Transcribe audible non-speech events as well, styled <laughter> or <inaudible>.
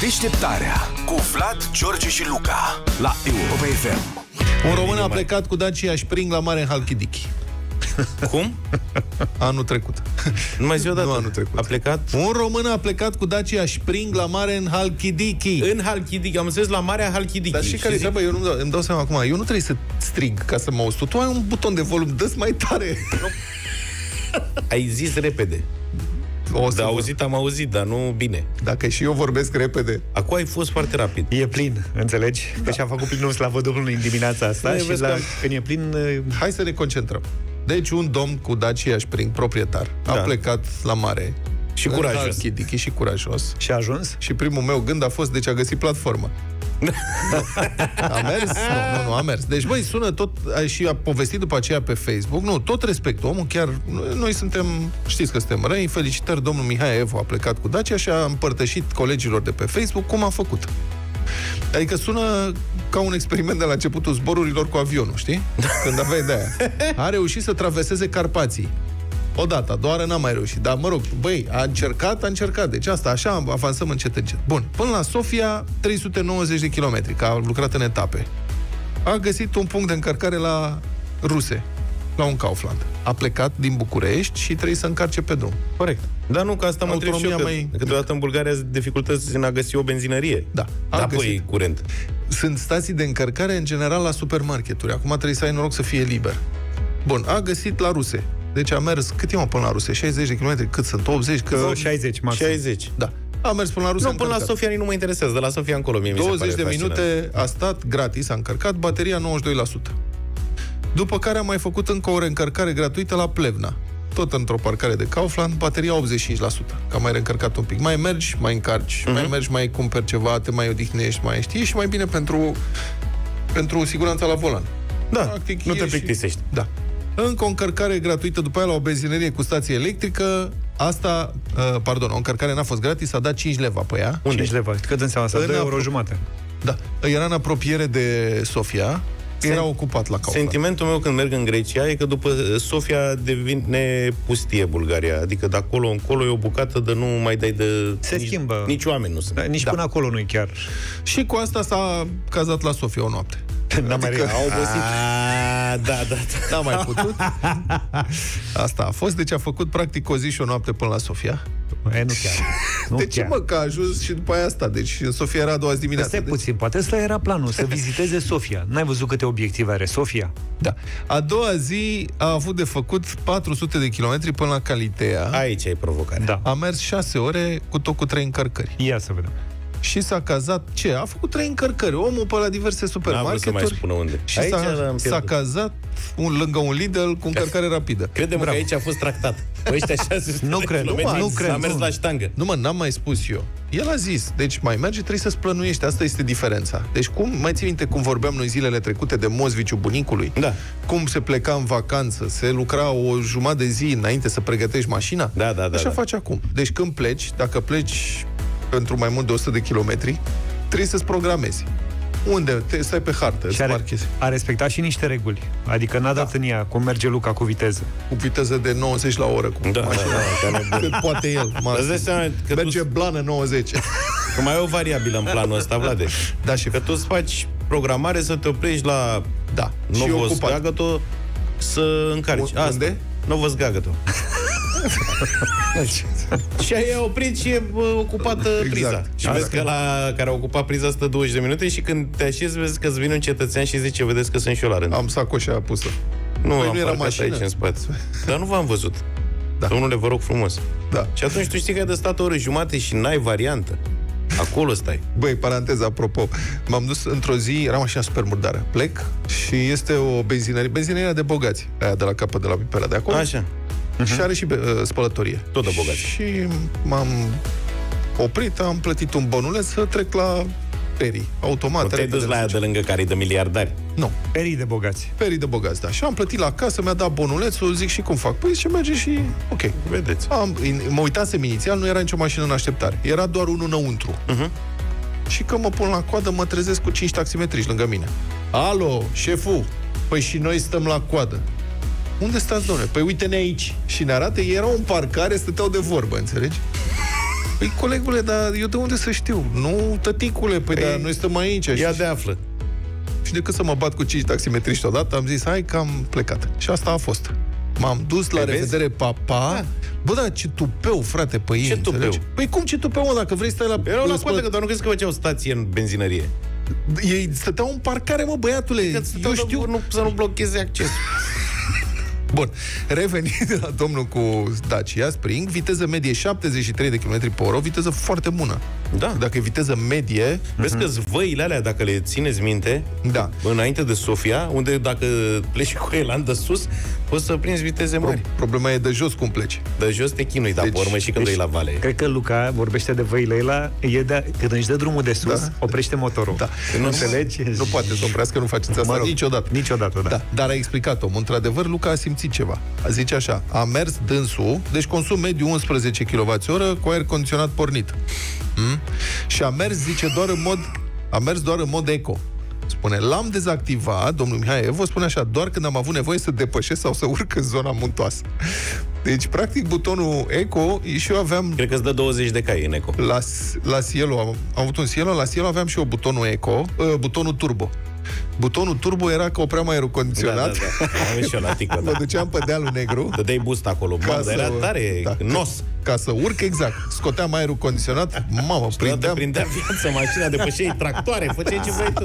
Deșteptarea cu Vlad, George și Luca la Europa FM. Un român a plecat cu Dacia Spring la mare în Halkidiki. Cum? Anul trecut. Nu mai zi o dată. Nu anul trecut. A plecat? Un român a plecat cu Dacia Spring la mare în Halkidiki. În Halkidiki. Am înțeles la Marea Halkidiki. Dar și care zic- treaba? Eu nu dau, îmi dau seama acum. Eu nu trebuie să strig ca să mă auzi. Tu, tu ai un buton de volum. Dă-ți mai tare. Ai zis repede. O să Da, vă- auzit, am auzit, dar nu bine. Dacă și eu vorbesc repede. Acum ai fost foarte rapid. E plin, înțelegi? Da. Că și-a făcut plinul slavă Domnului în dimineața asta Da, și vezi la, că- când e plin... Hai să ne concentrăm. Deci un domn cu Dacia Spring, proprietar, a Da. plecat la mare. Și în curajos. Halkidiki și curajos. Și a ajuns? Și primul meu gând a fost, deci a găsit platformă. <laughs> a mers? Nu, nu, nu, a mers. Deci, băi, sună tot, a- și a povestit după aceea pe Facebook, nu, tot respect, omul chiar, noi, noi suntem, știți că suntem răi, felicitări, domnul Mihai Evu a plecat cu Dacia și a împărtășit colegilor de pe Facebook cum a făcut. Adică sună ca un experiment de la începutul zborurilor cu avionul, știi? Când aveai de aia. <laughs> A reușit să traverseze Carpații. Odată, doar n-a mai reușit. Dar, mă rog, băi, a încercat, a încercat. Deci asta, așa avansăm încet, încet. Bun, până la Sofia, 390 de kilometri, că a lucrat în etape. A găsit un punct de încărcare la ruse, la un Kaufland. A plecat din București și trebuie să încarce pe drum. Corect. Dar nu, că asta mă întreb și eu, Autonomia că mai- câteodată în Bulgaria sunt dificultăți în a găsi o benzinărie. Da. A Da, găsit. păi, curent. Sunt stații de încărcare, în general, la supermarketuri. Acum trebuie să ai noroc să fie liber. Bun, a găsit la ruse. Deci a mers, cât e mă până la ruse? 60 de kilometri? Cât sunt? 80? Cât Că sunt? 60 maxim. 60. Da. A mers până la ruse Nu, până la încărcat. Sofia nici nu mă interesează, de la Sofia încolo mie mi se 20 de pare fascinant. minute a stat gratis, a încărcat, bateria 92%. După care a mai făcut încă o reîncărcare gratuită la Plevna. Tot într-o parcare de Kaufland, bateria 85%. Că am mai reîncărcat un pic. Mai mergi, mai încarci, Mhm. mai mergi, mai cumperi ceva, te mai odihnești, mai știi și mai bine pentru, pentru siguranța la volan. Da, Practic, nu te e și- plictisești. Da. Încă o încărcare gratuită după aia la o benzinărie cu stație electrică. Asta, uh, pardon, o încărcare n-a fost gratis, a dat 5 leva pe ea. Unde? 5 leva. Cât înseamnă asta? În 2 euro apro- jumate. Da. Era în apropiere de Sofia. Sen- Era ocupat la Kaufland. Sentimentul meu când merg în Grecia e că după Sofia devine pustie Bulgaria. Adică de acolo încolo e o bucată de nu mai dai de... Se nici, schimbă. Nici oameni nu sunt. Da, nici Da. până acolo nu-i chiar. Și cu asta s-a cazat la Sofia o noapte. N-am mai Adică re- a obosit. A, da, da, da. <laughs> N-a mai putut. Asta a fost, deci a făcut practic o zi și o noapte până la Sofia. E, nu chiar. Nu de ce chiar. mă, că a ajuns și după aia asta. Deci în Sofia era a doua zi dimineața. Stai Deci, puțin, poate ăsta era planul, să viziteze Sofia. N-ai văzut câte obiective are Sofia? da. A doua zi a avut de făcut 400 de kilometri până la Calitea. Aici e provocarea. Da. A mers 6 ore cu tot cu trei încărcări. Ia să vedem. Și s-a cazat, ce? A făcut trei încărcări. Omul pe la diverse N-am vrut să mai supermarketuri. spună unde. Și aici s-a, l-am s-a pierdut. cazat un, lângă un Lidl cu încărcare rapidă. Credem că aici a fost tractat. Păi ăștia 600 Nu de <laughs> cred, nu, kilometri nu cred, A mers nu. la ștangă. Nu mă, n-am mai spus eu. El a zis, deci mai merge, trebuie să-ți plănuiești. Asta este diferența. Deci cum, mai ții minte cum vorbeam noi zilele trecute de mozviciu bunicului? Da. Cum se pleca în vacanță, se lucra o jumătate de zi înainte să pregătești mașina? Da, da, da, Așa da. faci acum. Deci când pleci, dacă pleci pentru mai mult de 100 de kilometri, trebuie să-ți programezi. Unde? Te stai pe hartă, îți Și are, marchezi. a respectat și niște reguli. Adică n-a dat în ea cum merge Luca cu viteză. Cu viteză de 90 la oră. Cu Da, da, mașina. da, ca nebun. Cât poate el. Îți maxim. dai seama că Merge tu, blană 90. că mai e o variabilă în planul ăsta, Vlade. Da, și Că tu îți faci programare să te oprești la Da. și Novos ocupat. Gagato să încarci. U- unde? Novos Gagato. Și aia a oprit și e bă, ocupată Exact. priza. Și Asta. vezi că la care a ocupat priza stă 20 de minute și când te așezi vezi că îți vine un cetățean și zice, vedeți că sunt și eu la rând. Am sacoșa pusă. nu, Păi am nu era parcat mașină? aici în spate. Dar nu v-am văzut. Da. Domnule, vă rog frumos. Da. Și atunci tu știi că ai de stat o oră jumate și n-ai variantă. Acolo stai. Băi, paranteză, apropo, m-am dus într-o zi, era mașina super murdară. Plec și este o benzinărie, benzinăria de bogați, aia de la capăt de la Pipera de acolo. Așa. Și are și uh, spălătorie. Tot de bogați. Și m-am oprit, am plătit un bonuleț să trec la Peri, automat. Nu te-ai repede dus la aia merge. de lângă care e de miliardari. Nu, Perii de bogați. Peri de bogați, da. Și am plătit la casă, mi-a dat bonulețul, zic și cum fac. Păi și merge și ok. Vedeți. Am, in- mă uitasem inițial, nu era nicio mașină în așteptare. Era doar unul înăuntru. Mhm. Și că mă pun la coadă, mă trezesc cu cinci taximetriști lângă mine. Alo, șeful, păi și noi stăm la coadă. Unde stați, domnule? Păi uite-ne aici. Și ne arată, erau în parcare, stăteau de vorbă, înțelegi? Păi, colegule, dar eu de unde să știu? Nu, tăticule, păi, Păi, dar noi stăm aici. Ea și, de află. și decât să mă bat cu cinci taximetriști odată, am zis, hai că am plecat. Și asta a fost. M-am dus la Păi, vezi? revedere, papa. Da. Bă, da, ce tupeu, frate, pe ei, Ce tupeu? înțelegi? Păi cum ce tupeu, mă, dacă vrei să stai la... Erau la spăl- coadă, că doar nu crezi că făceau stație în benzinărie. Ei stăteau în parcare, mă, băiatule. Că Eu știu. Nu, să nu blocheze accesul. Bun, revenind de <laughs> la domnul cu Dacia Spring, viteză medie 73 de km pe oră, o viteză foarte bună. Da. Dacă e viteză medie, Vezi că văile alea, dacă le țineți minte, Da. înainte de Sofia, unde dacă pleci cu elan de sus, poți să prinzi viteze mari. problema e de jos cum pleci. De jos te chinui, dar Deci- pe urmă și când deci- e la vale. Cred că Luca vorbește de văile ăla, e de, când își dă drumul de sus, Da. oprește motorul. Da. Nu înțelegi? Nu poate să oprească, nu faceți asta Mă rog, niciodată. Niciodată, da. Da, dar a explicat omul. Într-adevăr, Luca a simțit ceva. A zice așa, a mers dânsul, deci consum mediu 11 kWh cu aer condiționat pornit. Mm? Și a mers, zice, doar în mod a mers doar în mod eco. Spune, l-am dezactivat, domnul Mihai vă spune așa, doar când am avut nevoie să depășesc sau să urc în zona muntoasă. Deci, practic, butonul eco, și eu aveam Cred că îți dă 20 de cai în eco. la, la Cielo, am, am avut un Cielo, la Cielo aveam și eu butonul Eco, uh, butonul Turbo. Butonul Turbo era că opream aerul condiționat, Da, da, da. Am avut și eu la Tico, <laughs> mă da. duceam pe dealul negru, Dădeai boost acolo. Ca Mamă, să- dar era tare, da. nos. ca să urc exact. Scoteam aerul condiționat, mamă, Prindeam. prindeam, prindea viață mașina, depășeai tractoare, făceai ce vrei tu.